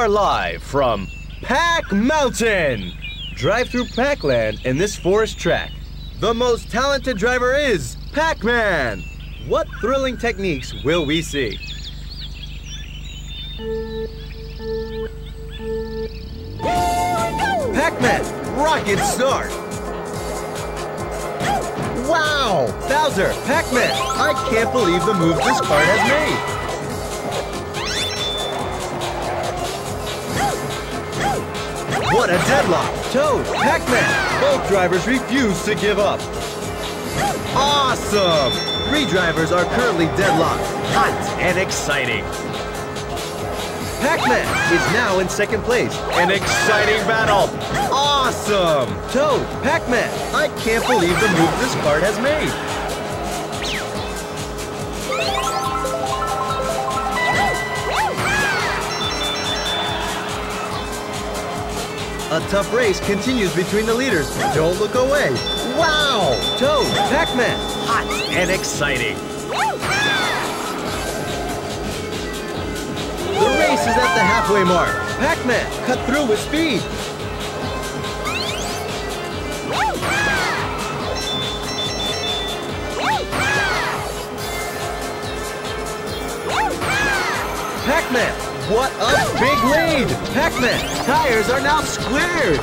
Are live from Pac-Mountain. Drive through Pac-Land in this forest track. The most talented driver is Pac-Man. What thrilling techniques will we see? Pac-Man, rocket start. Wow! Bowser, Pac-Man, I can't believe the move this card has made. What a deadlock! Toad, Pac-Man, both drivers refuse to give up. Awesome! Three drivers are currently deadlocked. Hot and exciting. Pac-Man is now in second place. An exciting battle. Awesome! Toad, Pac-Man, I can't believe the move this card has made. A tough race continues between the leaders. Don't look away. Wow! Toad, Pac-Man, hot and exciting. The race is at the halfway mark. Pac-Man, cut through with speed. Pac-Man, what a big lead! Pac-Man, tires are now squared!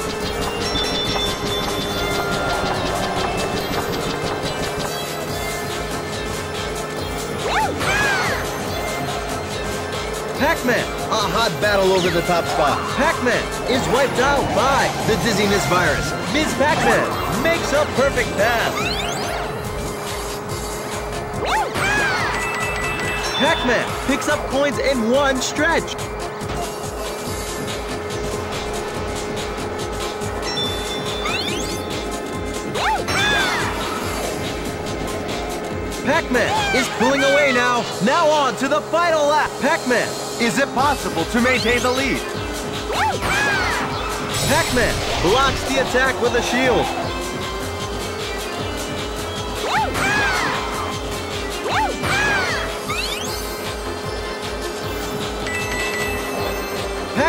Pac-Man, a hot battle over the top spot. Pac-Man is wiped out by the dizziness virus. Ms. Pac-Man makes a perfect pass. Pac-Man picks up coins in one stretch. Pac-Man is pulling away now. Now on to the final lap. Pac-Man, is it possible to maintain the lead? Pac-Man blocks the attack with a shield.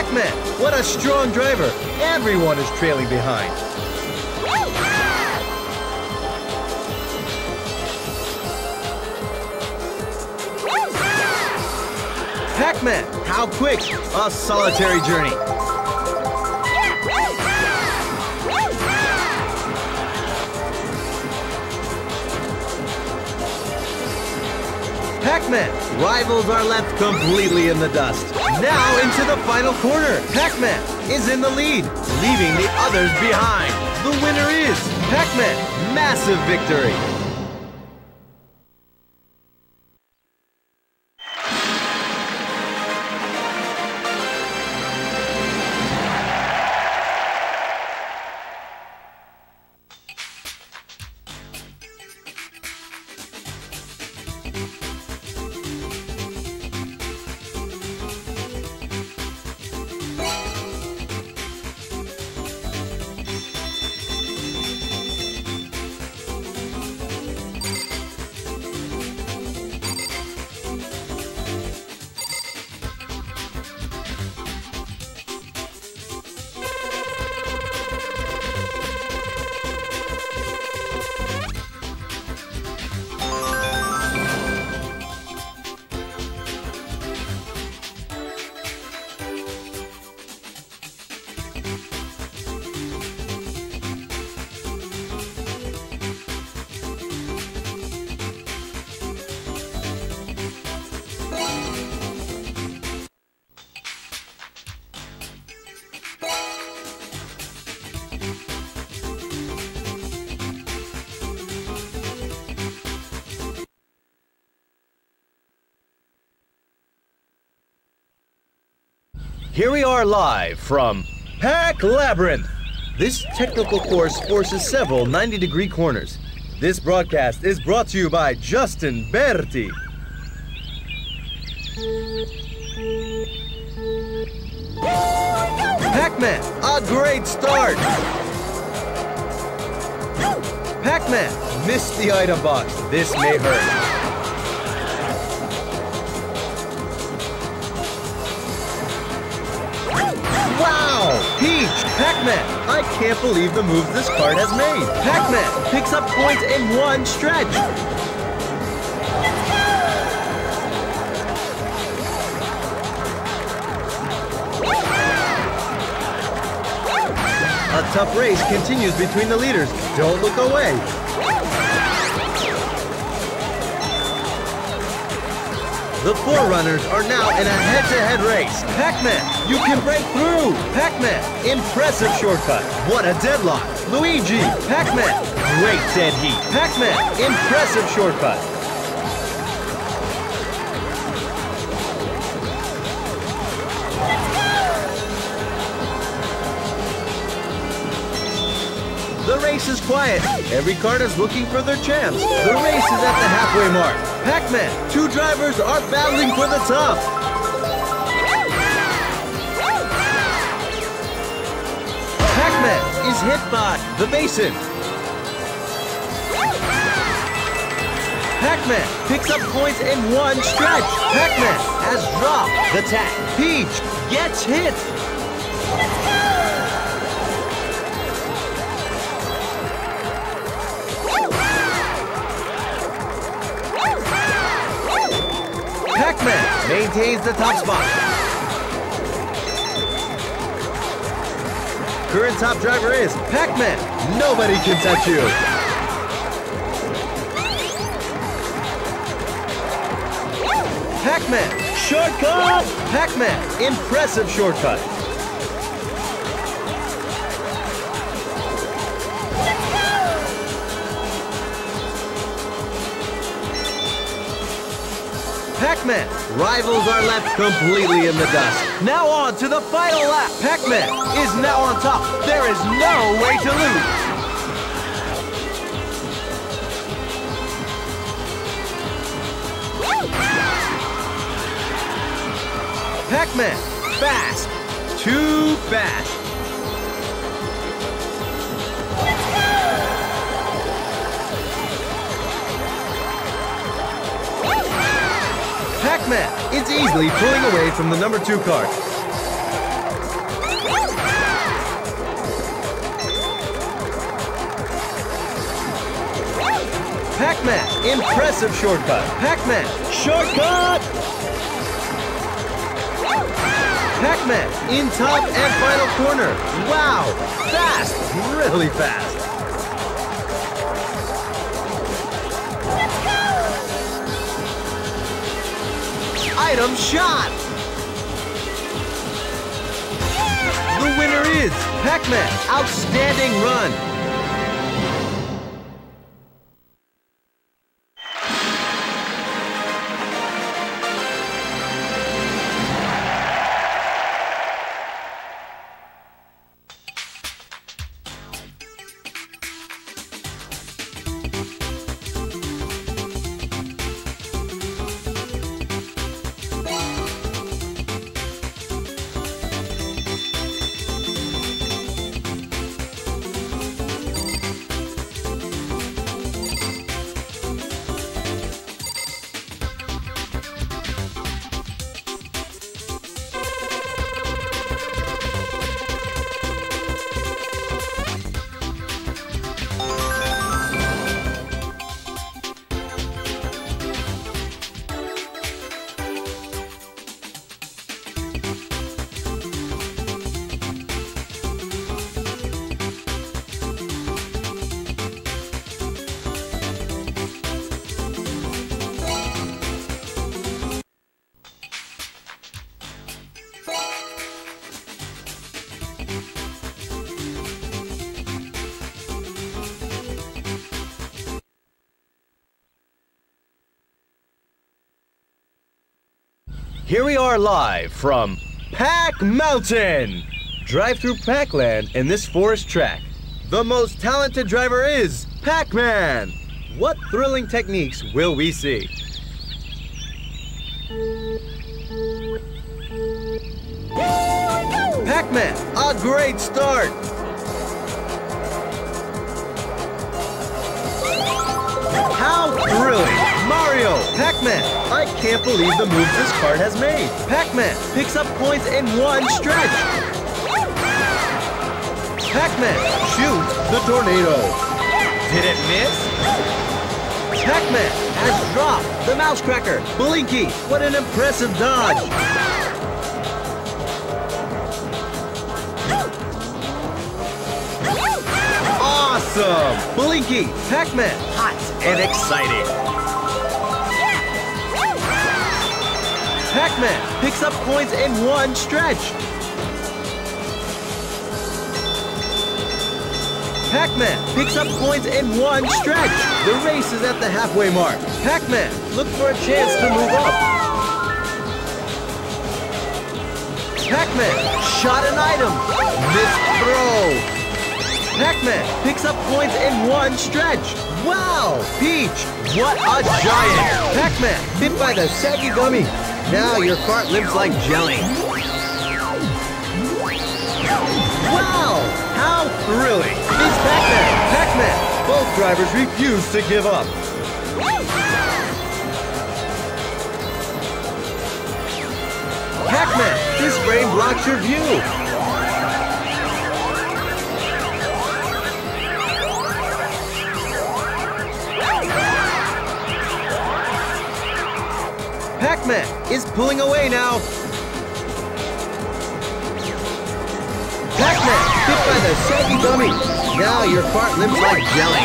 Pac-Man, what a strong driver. Everyone is trailing behind. Pac-Man, how quick? A solitary journey. Pac-Man, rivals are left completely in the dust. Now into the final corner. Pac-Man is in the lead, leaving the others behind. The winner is Pac-Man. Massive victory. Here we are live from Pac-Labyrinth. This technical course forces several 90 degree corners. This broadcast is brought to you by Justin Berti. Pac-Man, a great start! Pac-Man, missed the item box. This may hurt. Pac-Man, I can't believe the moves this card has made. Pac-Man picks up points in one stretch. A tough race continues between the leaders. Don't look away. The Forerunners are now in a head-to-head race. Pac-Man, you can break through. Pac-Man, impressive shortcut. What a deadlock. Luigi, Pac-Man, great dead heat. Pac-Man, impressive shortcut. Race is quiet. Every card is looking for their chance. The race is at the halfway mark. Pac-Man, two drivers are battling for the top. Pac-Man is hit by the basin. Pac-Man picks up points in one stretch. Pac-Man has dropped the tag. Peach gets hit. Maintains the top spot. Current top driver is Pac-Man. Nobody can touch you. Pac-Man, shortcut! Pac-Man, impressive shortcut. Pac-Man. Rivals are left completely in the dust. Now on to the final lap. Pac-Man is now on top. There is no way to lose. Pac-Man, fast, too fast. Pac-Man easily pulling away from the number two card. Pac-Man, impressive shortcut. Pac-Man, shortcut! Pac-Man, in top and final corner. Wow, fast, really fast. Item shot! The winner is Pac-Man. Outstanding run. Here we are live from Pac-Mountain. Drive through Pac-Land in this forest track. The most talented driver is Pac-Man. What thrilling techniques will we see? Pac-Man, a great start. How thrilling! Mario, Pac-Man, I can't believe the moves this card has made. Pac-Man picks up points in one stretch. Pac-Man, shoots the tornado. Did it miss? Pac-Man has dropped the mouse cracker. Blinky, what an impressive dodge. Awesome! Blinky, Pac-Man, hot and exciting. Pac-Man picks up coins in one stretch. Pac-Man picks up coins in one stretch. The race is at the halfway mark. Pac-Man, look for a chance to move up. Pac-Man shot an item. Missed throw. Pac-Man picks up coins in one stretch. Wow! Peach, what a giant! Pac-Man hit by the saggy gummy. Now your cart lives like jelly. Wow! How thrilling! It's Pac-Man! Pac-Man! Both drivers refuse to give up. Pac-Man! This frame blocks your view! Pac-Man is pulling away now. Pac-Man, hit by the saggy gummy. Now your cart limps like jelly.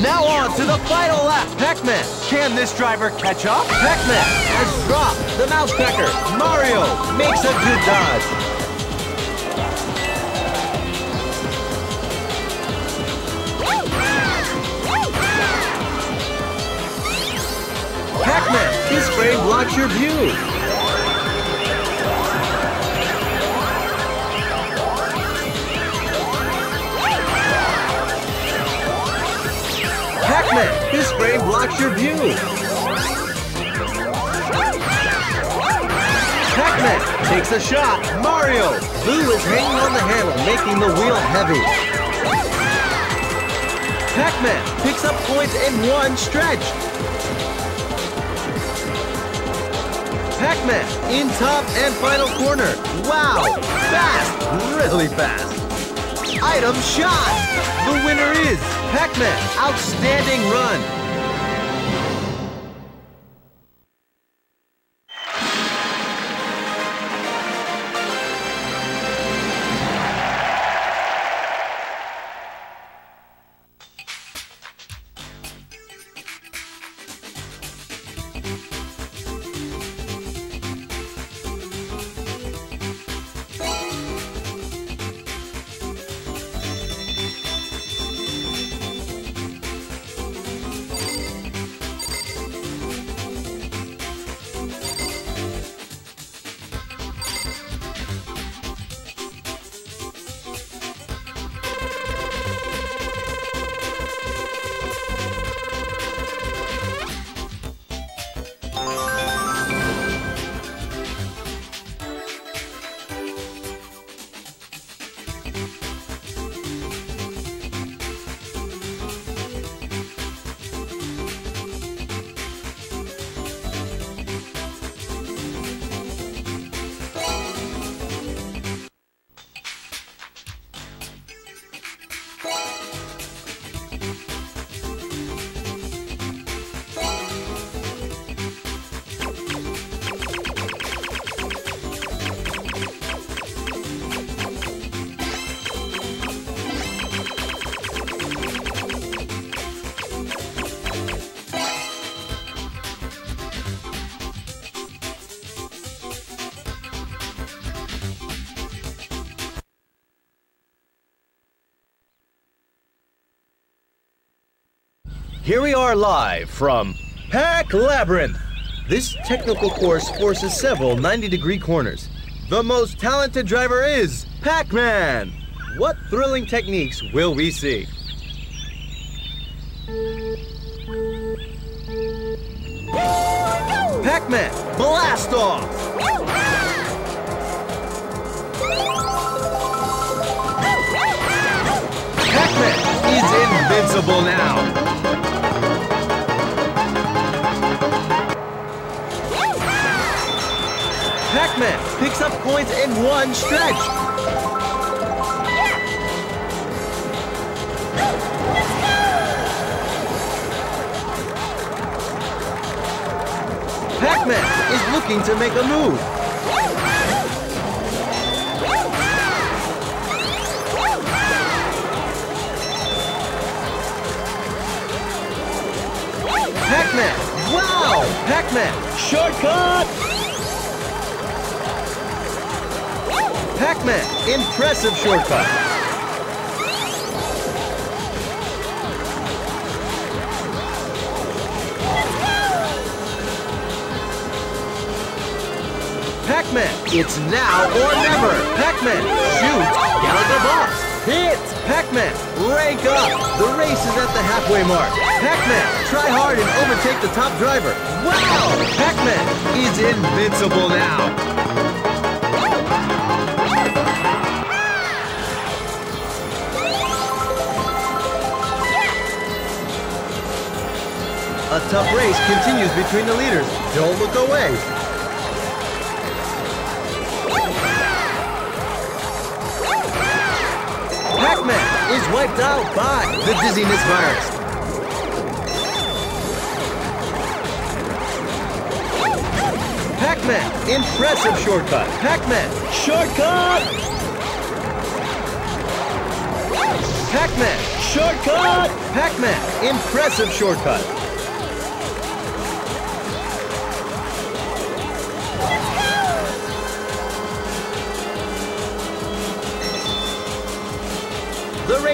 Now on to the final lap. Pac-Man, can this driver catch up? Pac-Man has dropped the mouse cracker. Mario makes a good dodge. Blocks your view. Pac-Man, this frame blocks your view. Pac-Man takes a shot. Mario, Boo is hanging on the handle, making the wheel heavy. Pac-Man picks up points in one stretch. Pac-Man in top and final corner. Wow, fast, really fast. Item shot. The winner is Pac-Man. Outstanding run. Here we are live from Pac-Labyrinth. This technical course forces several 90 degree corners. The most talented driver is Pac Man. What thrilling techniques will we see? Pac Man, blast off! Pac Man is invincible now. Pac-Man picks up coins in one stretch. Pac-Man is looking to make a move. Pac-Man! Wow! Pac-Man! Shortcut! Pac-Man! Impressive shortcut! Pac-Man! It's now or never! Pac-Man! Shoot! get the Boss! Hit! Pac-Man! Rank up! The race is at the halfway mark. Pac-Man! Try hard and overtake the top driver. Wow! Pac-Man is invincible now. A tough race continues between the leaders. Don't look away. Pac-Man is wiped out by the dizziness virus. Pac-Man, impressive shortcut. Pac-Man, shortcut! Pac-Man, shortcut! Pac-Man, impressive shortcut.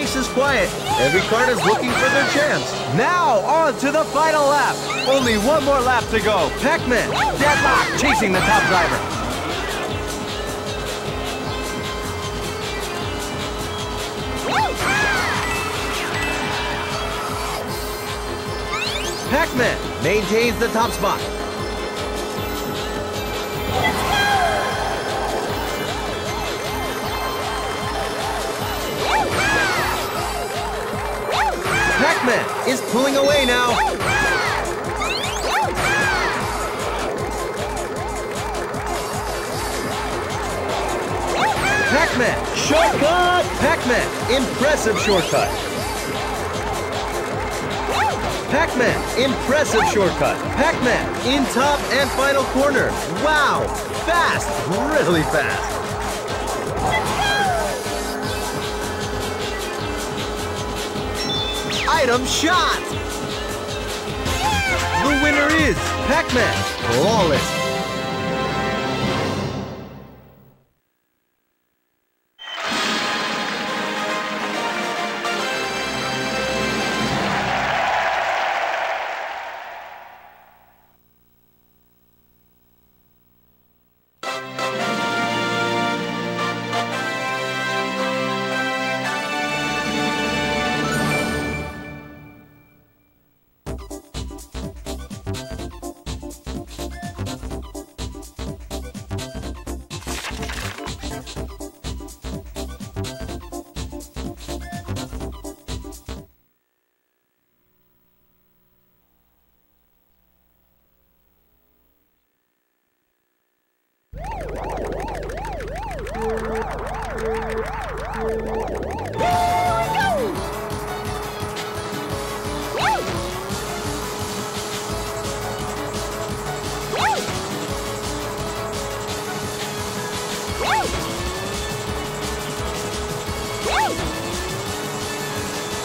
Race is quiet. Every cart is looking for their chance. Now, on to the final lap. Only one more lap to go. Pac-Man, deadlock, chasing the top driver. Pac-Man maintains the top spot. Is pulling away now. Pac-Man, shortcut! Pac-Man, impressive shortcut. Pac-Man, impressive shortcut. Pac-Man, in top and final corner. Wow, fast, really fast. Item shot! The winner is Pac-Man, flawless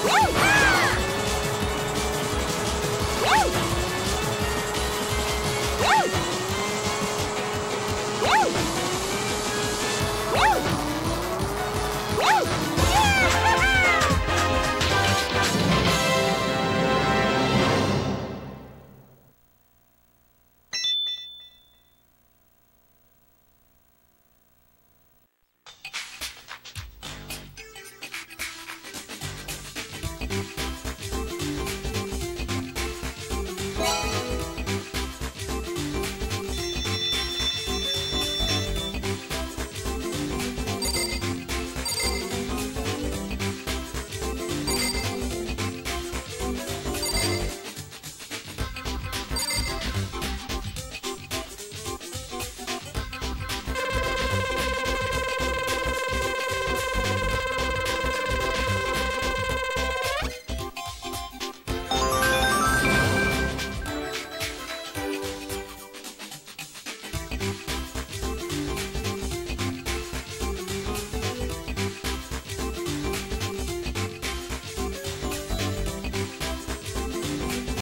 Woo!